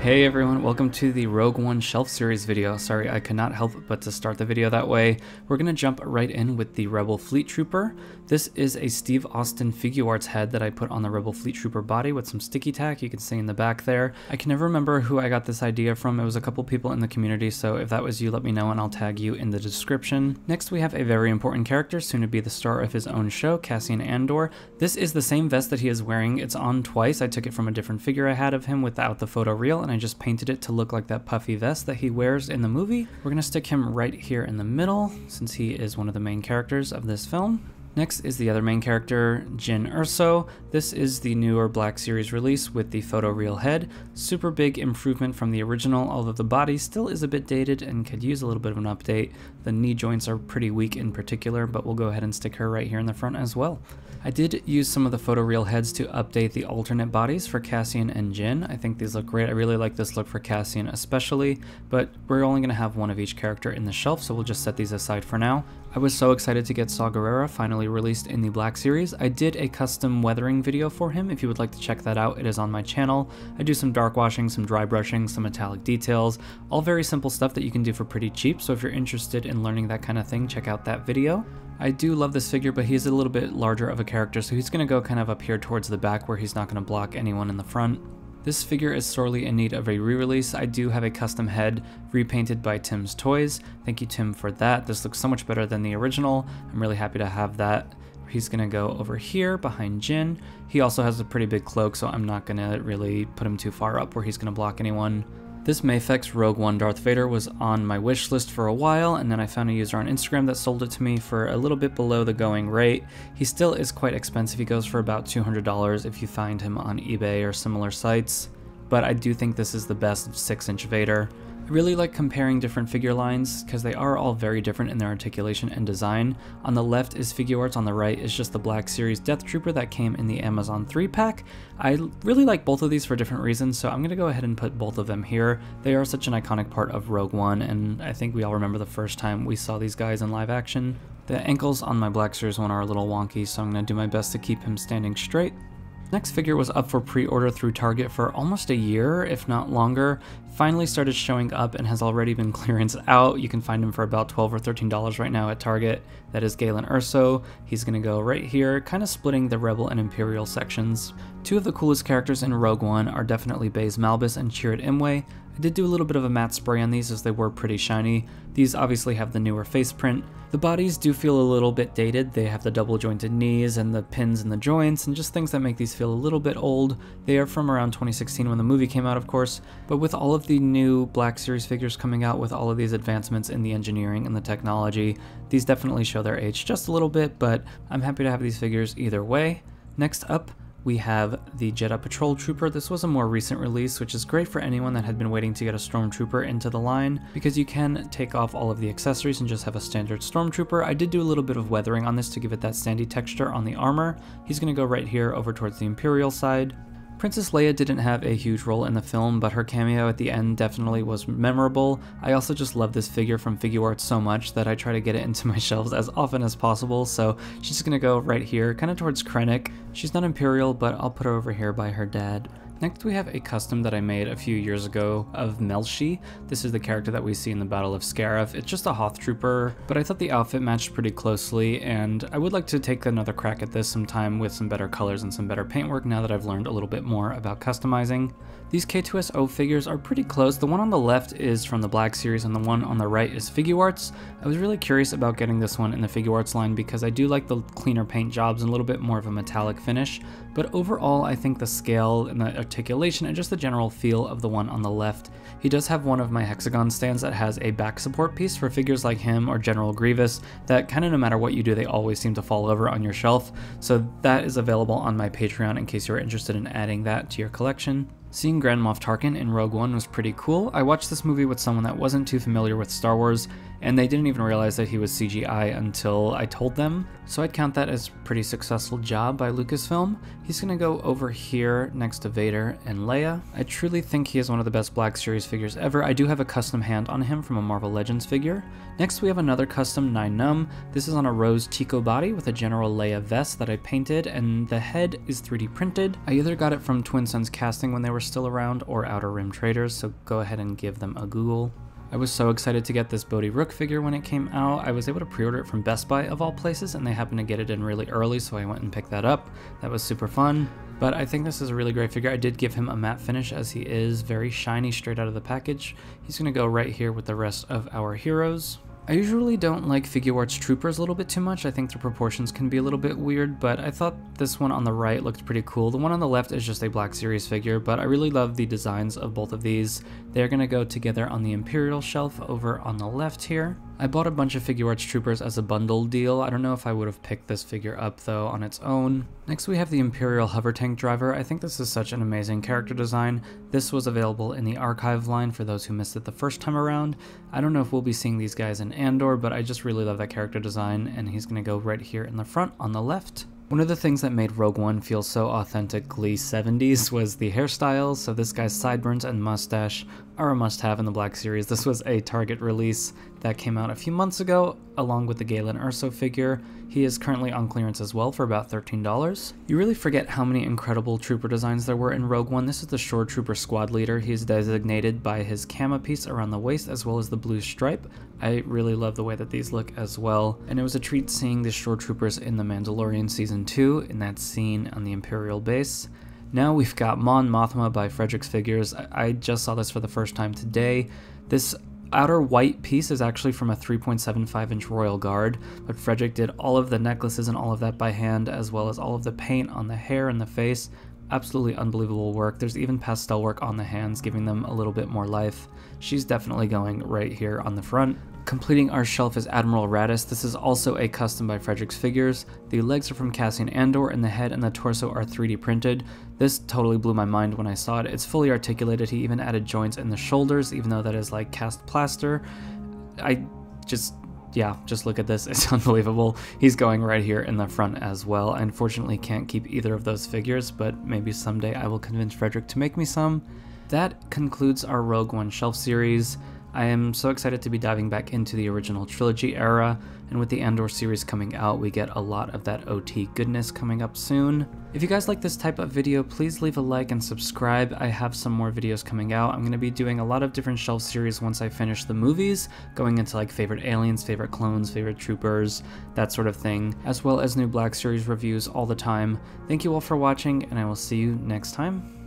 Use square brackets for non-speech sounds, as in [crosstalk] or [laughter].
Hey everyone, welcome to the Rogue One Shelf Series video. Sorry, I could not help but to start the video that way. We're gonna jump right in with the Rebel Fleet Trooper. This is a Steve Austin Figuarts head that I put on the Rebel Fleet Trooper body with some sticky tack, you can see in the back there. I can never remember who I got this idea from, it was a couple people in the community, so if that was you, let me know and I'll tag you in the description. Next we have a very important character, soon to be the star of his own show, Cassian Andor. This is the same vest that he is wearing, it's on twice, I took it from a different figure I had of him without the photo real, and I just painted it to look like that puffy vest that he wears in the movie. We're gonna stick him right here in the middle since he is one of the main characters of this film. Next is the other main character, Jyn Erso. This is the newer Black Series release with the photo real head. Super big improvement from the original, although the body still is a bit dated and could use a little bit of an update. The knee joints are pretty weak in particular, but we'll go ahead and stick her right here in the front as well. I did use some of the photo real heads to update the alternate bodies for Cassian and Jyn. I think these look great. I really like this look for Cassian especially, but we're only going to have one of each character in the shelf, so we'll just set these aside for now. I was so excited to get Saw Gerrera finally released in the Black Series. I did a custom weathering video for him. If you would like to check that out, it is on my channel. I do some dark washing, some dry brushing, some metallic details, all very simple stuff that you can do for pretty cheap. So if you're interested in learning that kind of thing, check out that video. I do love this figure, but he's a little bit larger of a character, so he's going to go kind of up here towards the back where he's not going to block anyone in the front. This figure is sorely in need of a re-release. I do have a custom head repainted by Tim's Toyz. Thank you Tim for that. This looks so much better than the original. I'm really happy to have that. He's gonna go over here behind Jyn. He also has a pretty big cloak, so I'm not gonna really put him too far up where he's gonna block anyone. This Mafex Rogue One Darth Vader was on my wish list for a while, and then I found a user on Instagram that sold it to me for a little bit below the going rate. He still is quite expensive, he goes for about $200 if you find him on eBay or similar sites, but I do think this is the best 6 inch Vader. I really like comparing different figure lines because they are all very different in their articulation and design. On the left is Figuarts, on the right is just the Black Series Death Trooper that came in the Amazon 3-pack. I really like both of these for different reasons, so I'm going to go ahead and put both of them here. They are such an iconic part of Rogue One, and I think we all remember the first time we saw these guys in live action. The ankles on my Black Series one are a little wonky, so I'm going to do my best to keep him standing straight. Next figure was up for pre-order through Target for almost a year, if not longer. Finally started showing up and has already been clearance out. You can find him for about 12 or $13 right now at Target. That is Galen Erso. He's gonna go right here, kind of splitting the Rebel and Imperial sections. Two of the coolest characters in Rogue One are definitely Baze Malbus and Chirrut Imwe. I did do a little bit of a matte spray on these as they were pretty shiny. These obviously have the newer face print. The bodies do feel a little bit dated. They have the double jointed knees and the pins in the joints and just things that make these feel a little bit old. They are from around 2016 when the movie came out, of course, but with all of the new Black Series figures coming out with all of these advancements in the engineering and the technology, these definitely show their age just a little bit, but I'm happy to have these figures either way. Next up, we have the Jedha Patrol Trooper. This was a more recent release, which is great for anyone that had been waiting to get a Stormtrooper into the line, because you can take off all of the accessories and just have a standard Stormtrooper. I did do a little bit of weathering on this to give it that sandy texture on the armor. He's going to go right here over towards the Imperial side. Princess Leia didn't have a huge role in the film, but her cameo at the end definitely was memorable. I also just love this figure from Figure Figuarts so much that I try to get it into [laughs] my shelves as often as possible, so she's gonna go right here, kind of towards Krennic. She's not Imperial, but I'll put her over here by her dad. Next we have a custom that I made a few years ago of Melshi. This is the character that we see in the Battle of Scarif. It's just a Hoth trooper, but I thought the outfit matched pretty closely, and I would like to take another crack at this sometime with some better colors and some better paintwork now that I've learned a little bit more about customizing. These K2SO figures are pretty close. The one on the left is from the Black Series and the one on the right is Figuarts. I was really curious about getting this one in the Figuarts line because I do like the cleaner paint jobs and a little bit more of a metallic finish, but overall I think the scale and the articulation and just the general feel of the one on the left. He does have one of my hexagon stands that has a back support piece for figures like him or General Grievous that kind of no matter what you do they always seem to fall over on your shelf, so that is available on my Patreon in case you're interested in adding that to your collection. Seeing Grand Moff Tarkin in Rogue One was pretty cool. I watched this movie with someone that wasn't too familiar with Star Wars, and they didn't even realize that he was CGI until I told them, so I'd count that as a pretty successful job by Lucasfilm. He's gonna go over here next to Vader and Leia. I truly think he is one of the best Black Series figures ever. I do have a custom hand on him from a Marvel Legends figure. Next we have another custom Nien Nunb. This is on a rose Tico body with a General Leia vest that I painted, and the head is 3D printed. I either got it from Twin Suns Casting when they were still around, or Outer Rim Traders, so go ahead and give them a Google. I was so excited to get this Bodhi Rook figure when it came out. I was able to pre-order it from Best Buy of all places, and they happened to get it in really early, so I went and picked that up. That was super fun. But I think this is a really great figure. I did give him a matte finish as he is very shiny straight out of the package. He's going to go right here with the rest of our heroes. I usually don't like Figuarts Troopers a little bit too much. I think the proportions can be a little bit weird, but I thought this one on the right looked pretty cool. The one on the left is just a Black Series figure, but I really love the designs of both of these. They're going to go together on the Imperial shelf over on the left here. I bought a bunch of Figuarts Troopers as a bundle deal. I don't know if I would have picked this figure up though on its own. Next we have the Imperial Hover Tank Driver. I think this is such an amazing character design. This was available in the archive line for those who missed it the first time around. I don't know if we'll be seeing these guys in Andor, but I just really love that character design and he's to go right here in the front on the left. One of the things that made Rogue One feel so authentically 70s was the hairstyles, so this guy's sideburns and mustache are a must-have in the Black Series. This was a Target release that came out a few months ago, along with the Galen Erso figure. He is currently on clearance as well for about $13. You really forget how many incredible trooper designs there were in Rogue One. This is the Shore Trooper squad leader. He is designated by his camo piece around the waist as well as the blue stripe. I really love the way that these look as well. And it was a treat seeing the Shore Troopers in The Mandalorian Season 2 in that scene on the Imperial base. Now we've got Mon Mothma by Fredrix Figures. I just saw this for the first time today. This outer white piece is actually from a 3.75 inch Royal Guard, but Frederick did all of the necklaces and all of that by hand, as well as all of the paint on the hair and the face. Absolutely unbelievable work. There's even pastel work on the hands, giving them a little bit more life. She's definitely going right here on the front. Completing our shelf is Admiral Raddus. This is also a custom by Fredrix Figures. The legs are from Cassian Andor and the head and the torso are 3D printed. This totally blew my mind when I saw it. It's fully articulated. He even added joints in the shoulders, even though that is like cast plaster. I just yeah, just look at this. [laughs] It's unbelievable. He's going right here in the front as well. I unfortunately can't keep either of those figures, but maybe someday I will convince Frederick to make me some. That concludes our Rogue One shelf series. I am so excited to be diving back into the original trilogy era, and with the Andor series coming out, we get a lot of that OT goodness coming up soon. If you guys like this type of video, please leave a like and subscribe. I have some more videos coming out. I'm going to be doing a lot of different shelf series once I finish the movies, going into like favorite aliens, favorite clones, favorite troopers, that sort of thing, as well as new Black Series reviews all the time. Thank you all for watching, and I will see you next time.